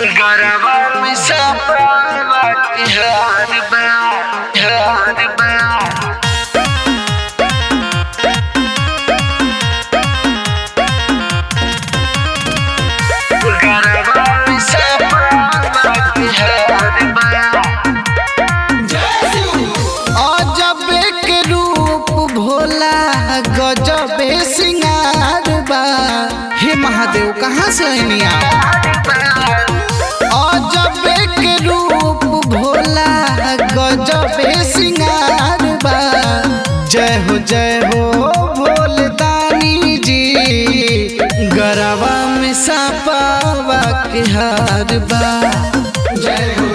गरबा में सपना हार बा। हार बा गरबा में सपना हार के रूप भोला गजबे सिंगार बा। जय हो जय हो भोलदानी जी। गरबा में सापावा के हार बा। जय हो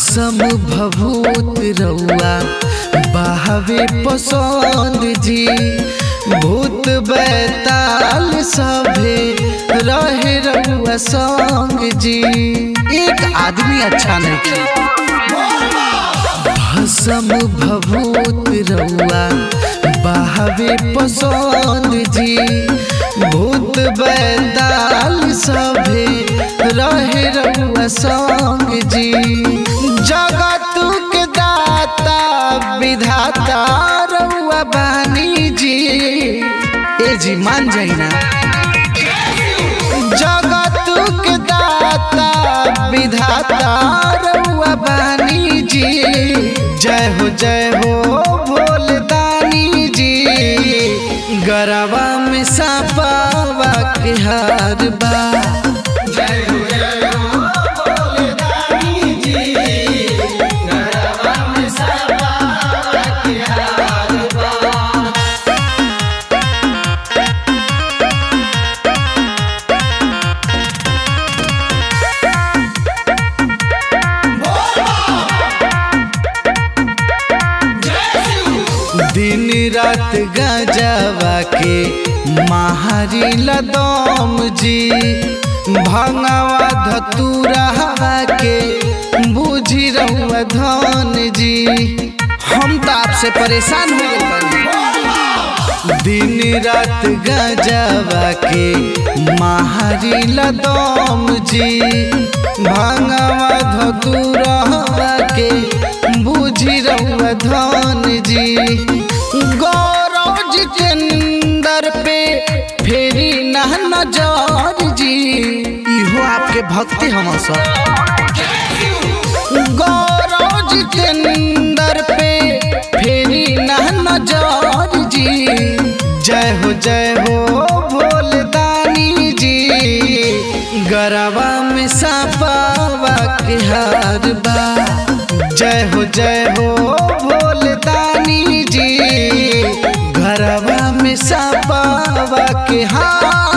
भसम भभूत रउआ, बहावे पसंद जी। भूत बैताल सभे रहे रउआ संग जी। एक आदमी अच्छा नहीं भसम भभूत रउआ, बहावे पसंद जी। भूत बैताल सभे रहे रउआ संग जी। रउआ बानी जी ए जी मान जाई ना जगत के दाता, विधाता रउआ बानी जी जय हो जय हो जी गरबा में के हार बा दिन रात गजवा के महारी लदम जी, भंगवा धतूरा के बुझी रहुआ धन जी। हम तो आपसे परेशान हो दिन रात गजवा के महारी लदम जी, भंगवा धतूरा के बुझी रहुआ धन जी। भक्ति हम गौरव जितेंद्र पे फेरी ना नज़र जी। जय हो जय हो भोलदानी जी। गरबा में सापावा के हार बा जय हो जय हो भोलदानी जी। घरवा में सापावा के हार